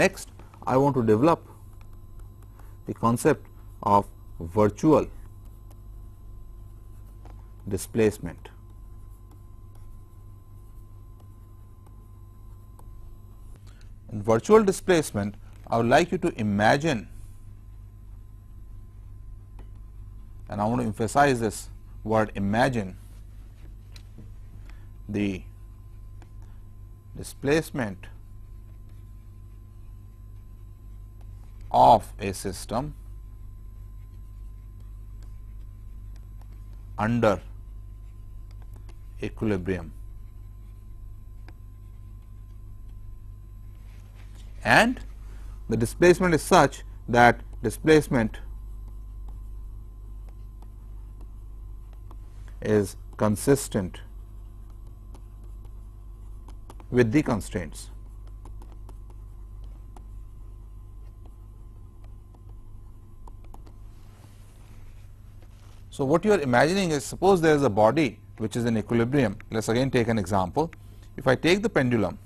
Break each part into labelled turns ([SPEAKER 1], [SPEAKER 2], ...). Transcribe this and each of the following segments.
[SPEAKER 1] Next, I want to develop the concept of virtual displacement. In virtual displacement, I would like you to imagine and I want to emphasize this word imagine the displacement of a system under equilibrium. And the displacement is such that displacement is consistent with the constraints. So, what you are imagining is suppose there is a body which is in equilibrium. Let us again take an example. If I take the pendulum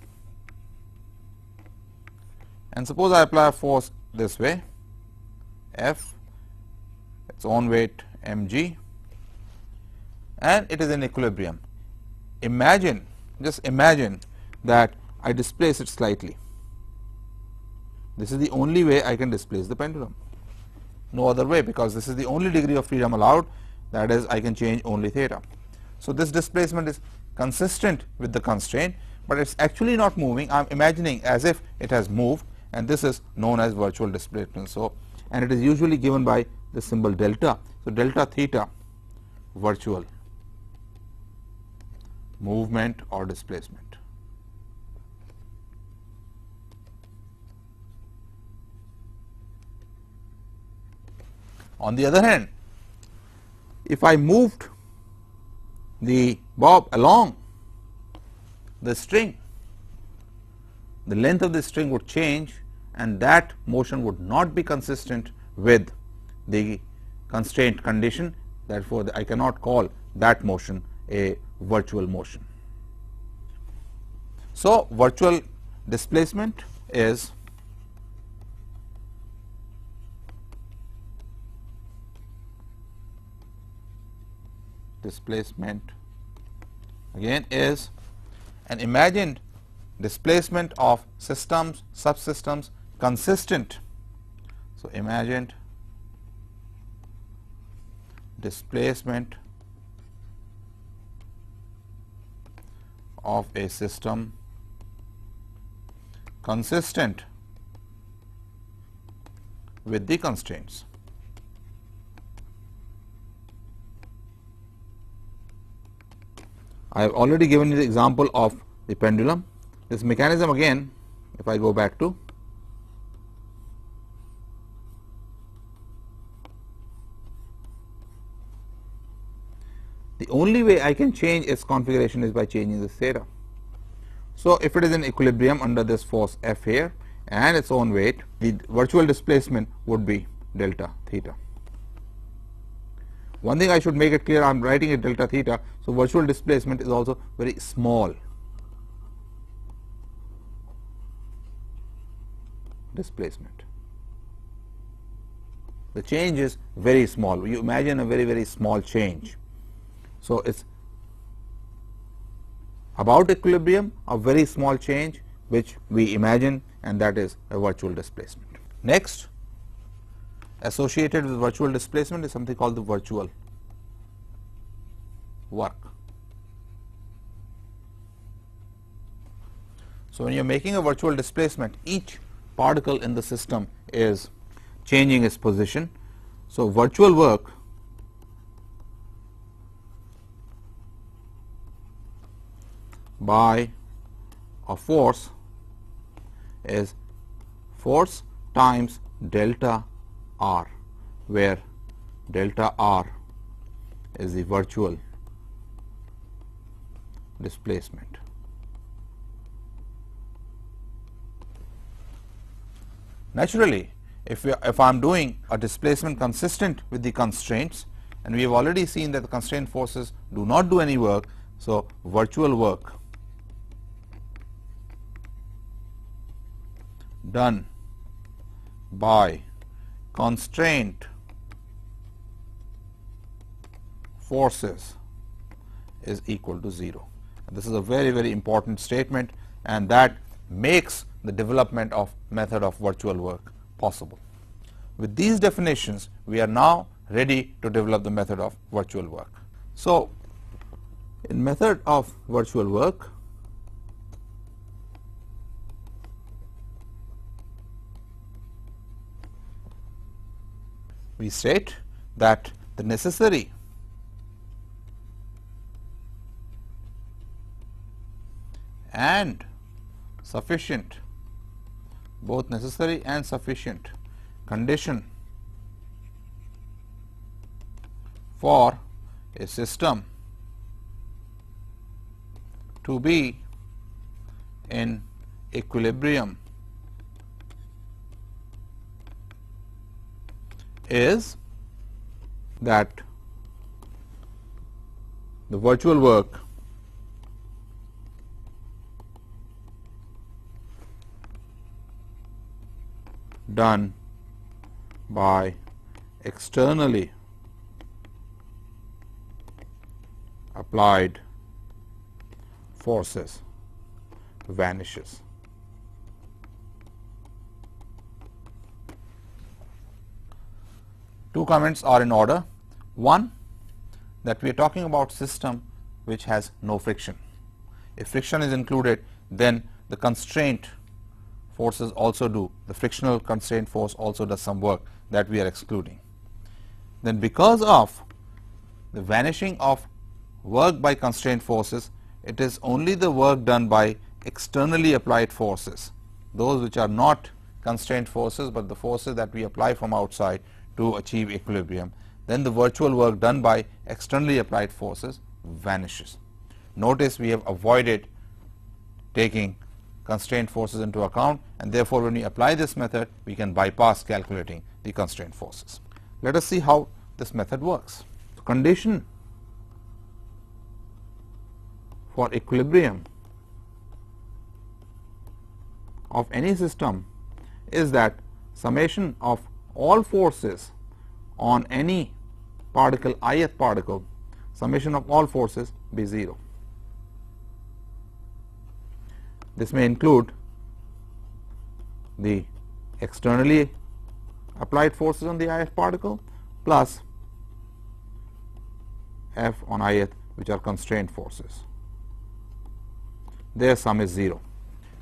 [SPEAKER 1] and suppose I apply a force this way F its own weight mg and it is in equilibrium. Imagine just imagine that I displace it slightly. This is the only way I can displace the pendulum. No other way because this is the only degree of freedom allowed that is I can change only theta. So, this displacement is consistent with the constraint, but it is actually not moving I am imagining as if it has moved and this is known as virtual displacement. So, and it is usually given by the symbol delta. So, delta theta virtual movement or displacement. On the other hand, if I moved the bob along the string, the length of the string would change and that motion would not be consistent with the constraint condition. Therefore, I cannot call that motion a virtual motion. So, virtual displacement is displacement again is an imagined displacement of systems subsystems consistent. So, imagined displacement of a system consistent with the constraints. I have already given you the example of the pendulum. This mechanism again, if I go back to the only way I can change its configuration is by changing the theta. So, if it is in equilibrium under this force F here and its own weight, the virtual displacement would be delta theta. One thing I should make it clear I am writing it delta theta. So, virtual displacement is also very small displacement. The change is very small. You imagine a very very small change. So, it is about equilibrium a very small change which we imagine and that is a virtual displacement. Next associated with virtual displacement is something called the virtual work. So, when you are making a virtual displacement each particle in the system is changing its position. So, virtual work by a force is force times delta r, where delta r is the virtual displacement. Naturally, if, we, if I am doing a displacement consistent with the constraints and we have already seen that the constraint forces do not do any work. So, virtual work done by constraint forces is equal to 0. This is a very very important statement and that makes the development of method of virtual work possible. With these definitions we are now ready to develop the method of virtual work. So, in method of virtual work we state that the necessary and sufficient both necessary and sufficient condition for a system to be in equilibrium is that the virtual work done by externally applied forces vanishes. Two comments are in order. One, that we are talking about system which has no friction. If friction is included, then the constraint forces also do, the frictional constraint force also does some work that we are excluding. Then because of the vanishing of work by constraint forces, it is only the work done by externally applied forces, those which are not constraint forces, but the forces that we apply from outside to achieve equilibrium, then the virtual work done by externally applied forces vanishes. Notice we have avoided taking constraint forces into account and therefore, when we apply this method we can bypass calculating the constraint forces. Let us see how this method works. The condition for equilibrium of any system is that summation of all forces on any particle ith particle summation of all forces be 0. This may include the externally applied forces on the ith particle plus F on ith which are constraint forces. Their sum is 0.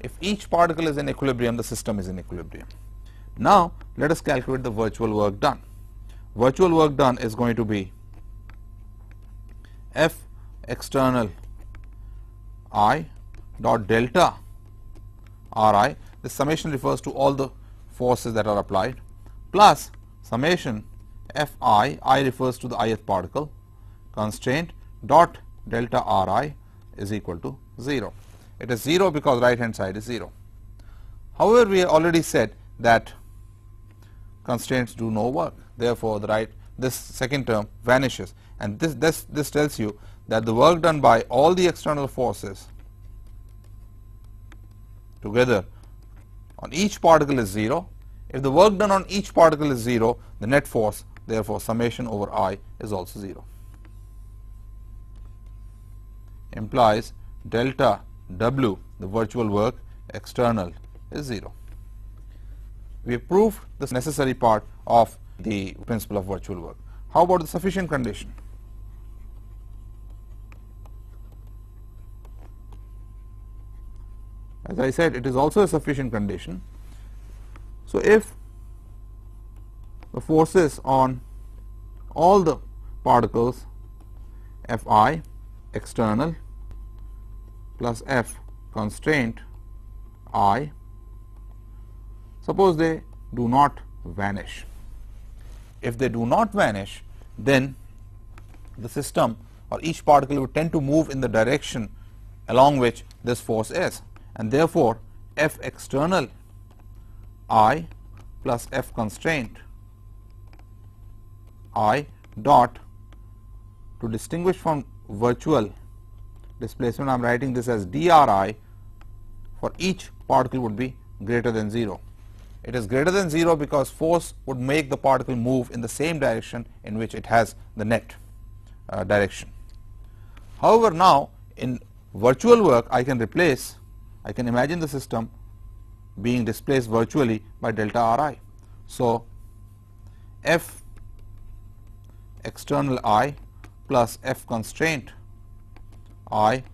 [SPEAKER 1] If each particle is in equilibrium, the system is in equilibrium. Now, let us calculate the virtual work done. Virtual work done is going to be F external I dot delta Ri, the summation refers to all the forces that are applied plus summation Fi, I refers to the ith particle constraint dot delta Ri is equal to 0. It is 0 because right hand side is 0. However, we already said that constraints do no work. Therefore, the right this second term vanishes and this, this, this tells you that the work done by all the external forces together on each particle is 0. If the work done on each particle is 0, the net force therefore summation over i is also 0 implies delta w the virtual work external is 0. We have proved the necessary part of the principle of virtual work. How about the sufficient condition? As I said, it is also a sufficient condition. So, if the forces on all the particles F i external plus F constraint i, suppose they do not vanish. If they do not vanish, then the system or each particle would tend to move in the direction along which this force is and therefore, F external I plus f constraint i dot to distinguish from virtual displacement I am writing this as dri for each particle would be greater than 0. It is greater than 0 because force would make the particle move in the same direction in which it has the net uh, direction. However, now in virtual work I can replace, I can imagine the system being displaced virtually by delta Ri. So, F external I plus F constraint I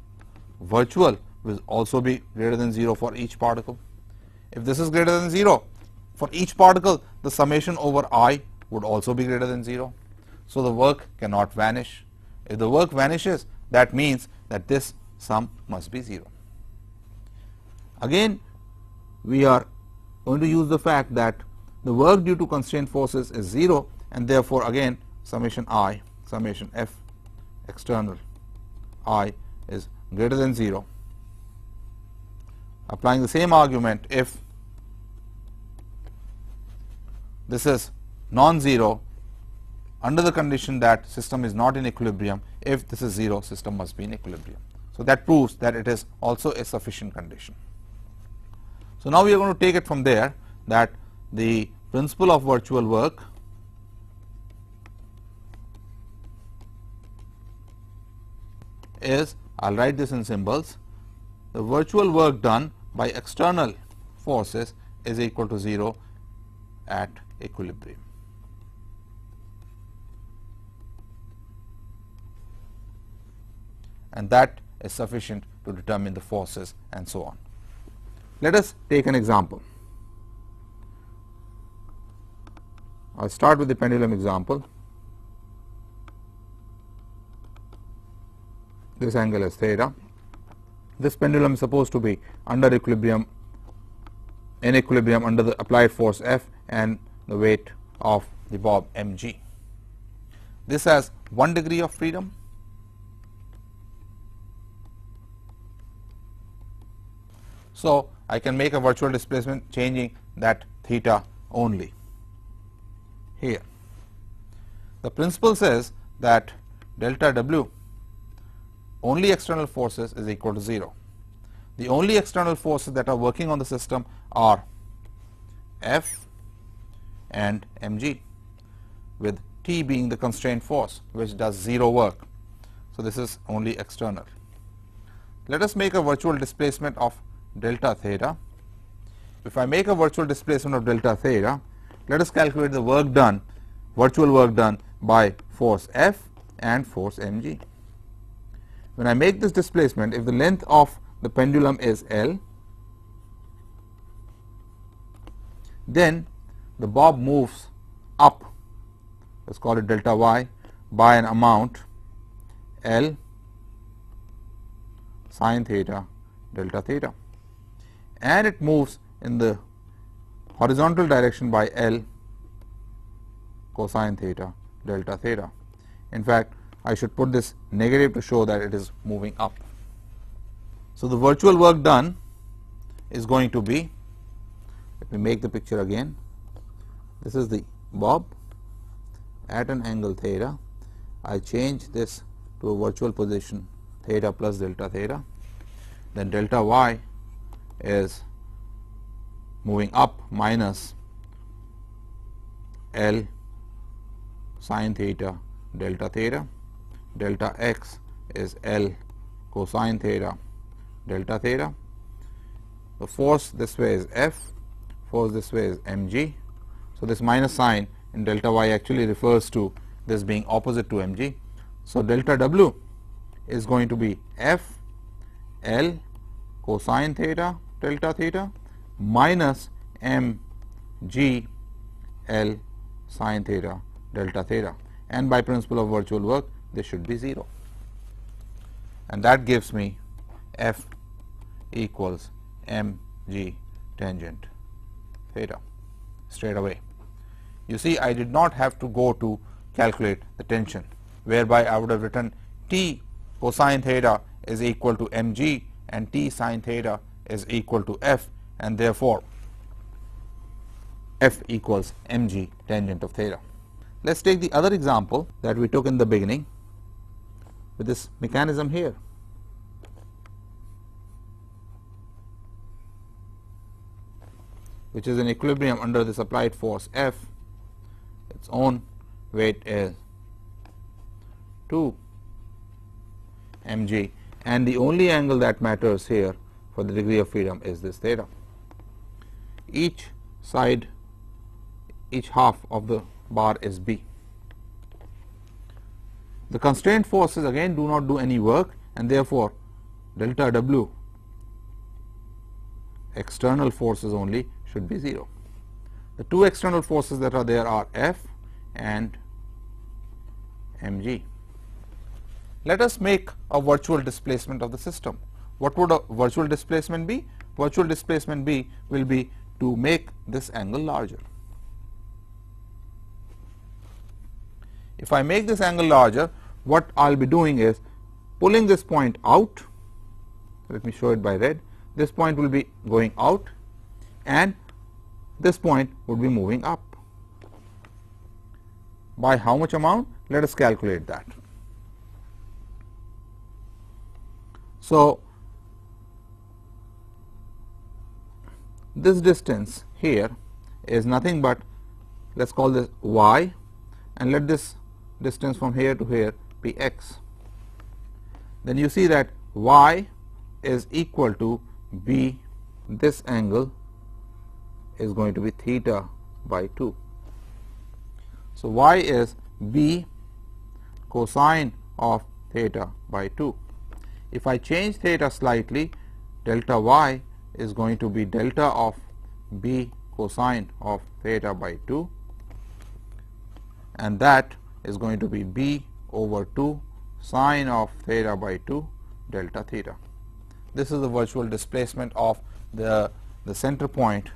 [SPEAKER 1] virtual will also be greater than 0 for each particle. If this is greater than 0 for each particle the summation over I would also be greater than 0. So, the work cannot vanish. If the work vanishes that means that this sum must be 0. Again we are going to use the fact that the work due to constraint forces is 0 and therefore again summation i summation f external i is greater than 0 applying the same argument if this is non-zero under the condition that system is not in equilibrium if this is 0 system must be in equilibrium. So, that proves that it is also a sufficient condition. So, now we are going to take it from there that the principle of virtual work is I will write this in symbols the virtual work done by external forces is equal to 0 at equilibrium. And that is sufficient to determine the forces and so on. Let us take an example. I will start with the pendulum example. This angle is theta. This pendulum is supposed to be under equilibrium, in equilibrium under the applied force F and the weight of the bob mg. This has 1 degree of freedom. So, I can make a virtual displacement changing that theta only here. The principle says that delta W only external forces is equal to 0. The only external forces that are working on the system are F and mg with T being the constraint force which does 0 work. So, this is only external. Let us make a virtual displacement of delta theta. If I make a virtual displacement of delta theta, let us calculate the work done, virtual work done by force F and force mg. When I make this displacement, if the length of the pendulum is L, then the bob moves up let us call it delta y by an amount L sine theta delta theta and it moves in the horizontal direction by L cosine theta delta theta. In fact, I should put this negative to show that it is moving up. So, the virtual work done is going to be let me make the picture again this is the bob at an angle theta. I change this to a virtual position theta plus delta theta. Then delta y is moving up minus L sine theta delta theta. Delta x is L cosine theta delta theta. The force this way is F, force this way is mg so, this minus sign in delta y actually refers to this being opposite to mg. So, delta w is going to be f l cosine theta delta theta minus m g l sine theta delta theta and by principle of virtual work this should be 0 and that gives me f equals m g tangent theta straight away. You see I did not have to go to calculate the tension whereby I would have written T cosine theta is equal to mg and T sine theta is equal to F and therefore F equals mg tangent of theta. Let's take the other example that we took in the beginning with this mechanism here. which is in equilibrium under this applied force F, its own weight is 2 mg and the only angle that matters here for the degree of freedom is this theta. Each side, each half of the bar is B. The constraint forces again do not do any work and therefore, delta W external forces only should be 0. The two external forces that are there are F and mg. Let us make a virtual displacement of the system. What would a virtual displacement be? Virtual displacement be will be to make this angle larger. If I make this angle larger, what I will be doing is pulling this point out, let me show it by red, this point will be going out and this point would be moving up. By how much amount? Let us calculate that. So, this distance here is nothing but let us call this y and let this distance from here to here be x. Then you see that y is equal to b this angle is going to be theta by 2. So, y is b cosine of theta by 2. If I change theta slightly, delta y is going to be delta of b cosine of theta by 2 and that is going to be b over 2 sine of theta by 2 delta theta. This is the virtual displacement of the, the center point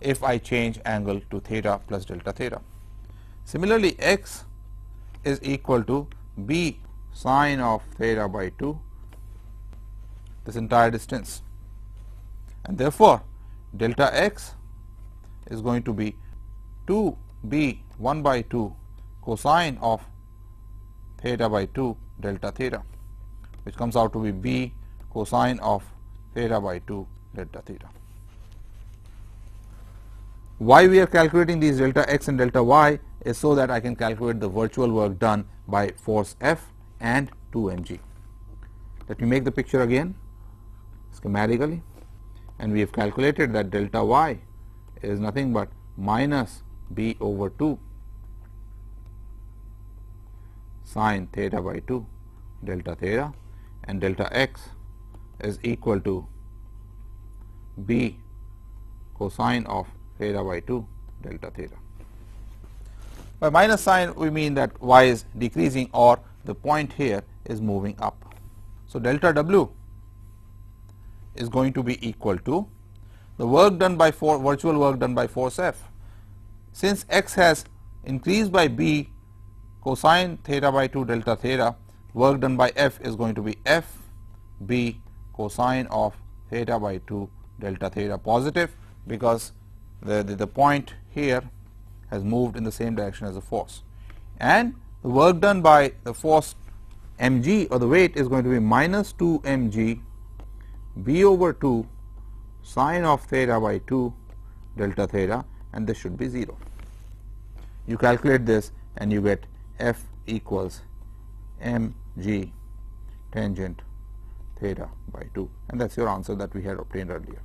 [SPEAKER 1] if I change angle to theta plus delta theta. Similarly, x is equal to b sine of theta by 2 this entire distance and therefore, delta x is going to be 2 b 1 by 2 cosine of theta by 2 delta theta which comes out to be b cosine of theta by 2 delta theta. Why we are calculating these delta x and delta y is so that I can calculate the virtual work done by force F and 2 mg. Let me make the picture again schematically and we have calculated that delta y is nothing but minus b over 2 sine theta by 2 delta theta and delta x is equal to b cosine of theta by 2 delta theta. By minus sign we mean that y is decreasing or the point here is moving up. So, delta w is going to be equal to the work done by for virtual work done by force F. Since x has increased by b cosine theta by 2 delta theta, work done by F is going to be F b cosine of theta by 2 delta theta positive because the, the, the point here has moved in the same direction as the force and the work done by the force mg or the weight is going to be minus 2 mg b over 2 sine of theta by 2 delta theta and this should be 0. You calculate this and you get f equals mg tangent theta by 2 and that is your answer that we had obtained earlier.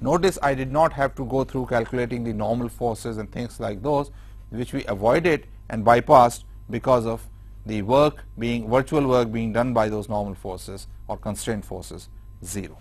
[SPEAKER 1] Notice I did not have to go through calculating the normal forces and things like those which we avoided and bypassed because of the work being virtual work being done by those normal forces or constraint forces 0.